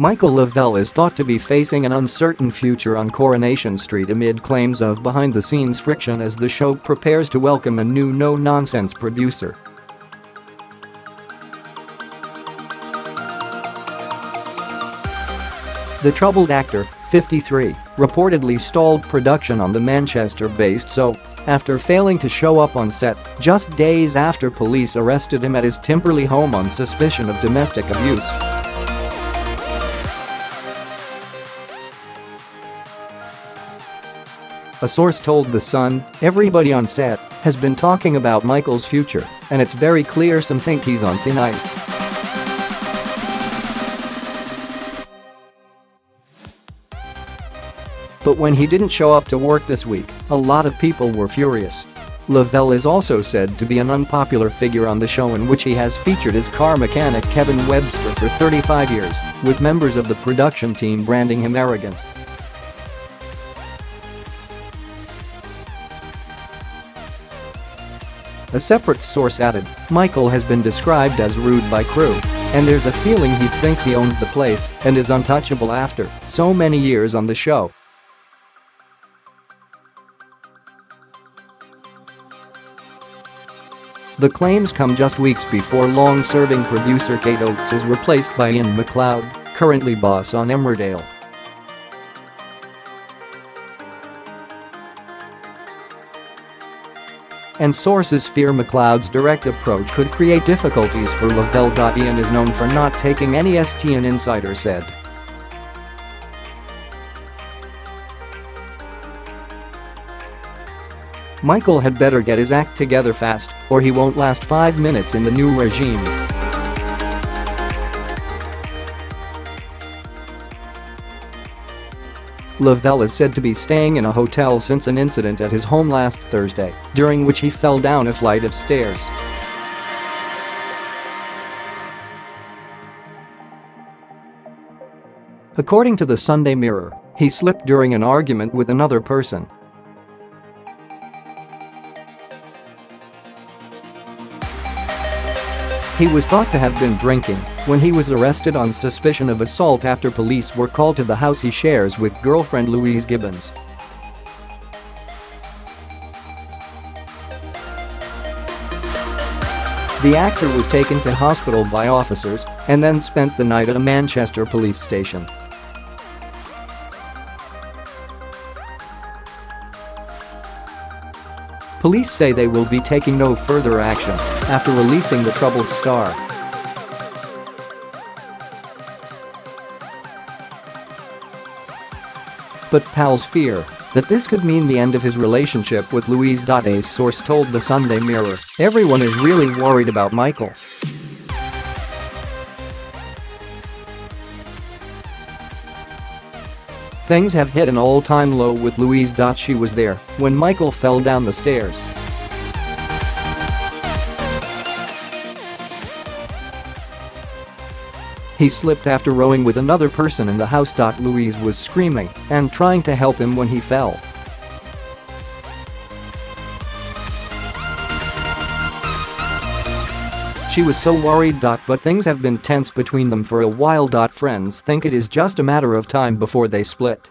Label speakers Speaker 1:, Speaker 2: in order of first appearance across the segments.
Speaker 1: Michael Le Vell is thought to be facing an uncertain future on Coronation Street amid claims of behind-the-scenes friction as the show prepares to welcome a new no-nonsense producer. The troubled actor, 53, reportedly stalled production on the Manchester-based soap after failing to show up on set just days after police arrested him at his Timperley home on suspicion of domestic abuse. A source told The Sun, everybody on set has been talking about Michael's future, and it's very clear some think he's on thin ice. But when he didn't show up to work this week, a lot of people were furious. Le Vell is also said to be an unpopular figure on the show in which he has featured as car mechanic Kevin Webster for 35 years, with members of the production team branding him arrogant. A separate source added, Michael has been described as rude by crew, and there's a feeling he thinks he owns the place and is untouchable after so many years on the show. The claims come just weeks before long-serving producer Kate Oates is replaced by Iain Macleod, currently boss on Emmerdale. and sources fear Macleod's direct approach could create difficulties for Lavelle. Iain is known for not taking any ST an insider said. Michael had better get his act together fast, or he won't last five minutes in the new regime. Le Vell is said to be staying in a hotel since an incident at his home last Thursday, during which he fell down a flight of stairs. According to the Sunday Mirror, he slipped during an argument with another person He was thought to have been drinking when he was arrested on suspicion of assault after police were called to the house he shares with girlfriend Louise Gibbons. The actor was taken to hospital by officers and then spent the night at a Manchester police station. Police say they will be taking no further action after releasing the troubled star. But pals fear that this could mean the end of his relationship with Louise. A source told the Sunday Mirror, everyone is really worried about Michael. Things have hit an all-time low with Louise. She was there when Michael fell down the stairs. He slipped after rowing with another person in the house. Louise was screaming and trying to help him when he fell. She was so worried. But things have been tense between them for a while. Friends think it is just a matter of time before they split.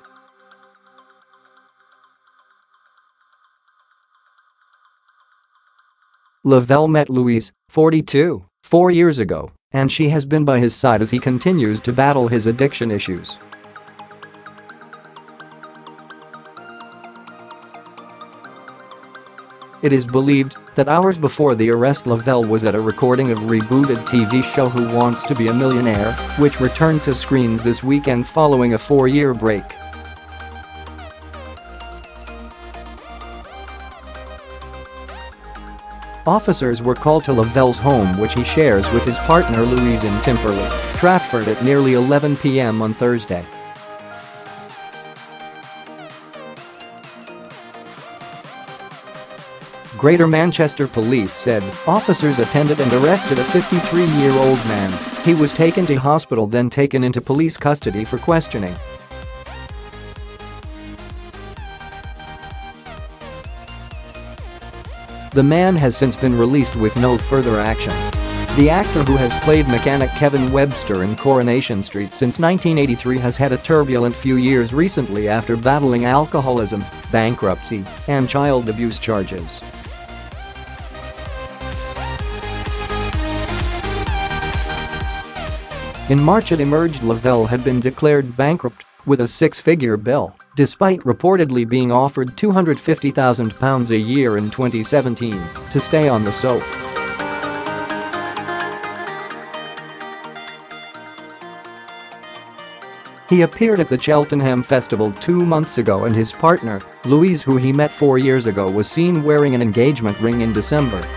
Speaker 1: Le Vell met Louise, 42, four years ago, and she has been by his side as he continues to battle his addiction issues. It is believed that hours before the arrest Le Vell was at a recording of rebooted TV show Who Wants to be a Millionaire, which returned to screens this weekend following a four-year break. Officers were called to Le Vell's home which he shares with his partner Louise in Timperley, Trafford at nearly 11 p.m. on Thursday. Greater Manchester Police said officers attended and arrested a 53-year-old man. He was taken to hospital then taken into police custody for questioning. The man has since been released with no further action. The actor who has played mechanic Kevin Webster in Coronation Street since 1983 has had a turbulent few years recently after battling alcoholism, bankruptcy, and child abuse charges. In March it emerged Le Vell had been declared bankrupt with a six-figure bill, despite reportedly being offered £250,000 a year in 2017 to stay on the soap. He appeared at the Cheltenham Festival two months ago and his partner, Louise who he met four years ago was seen wearing an engagement ring in December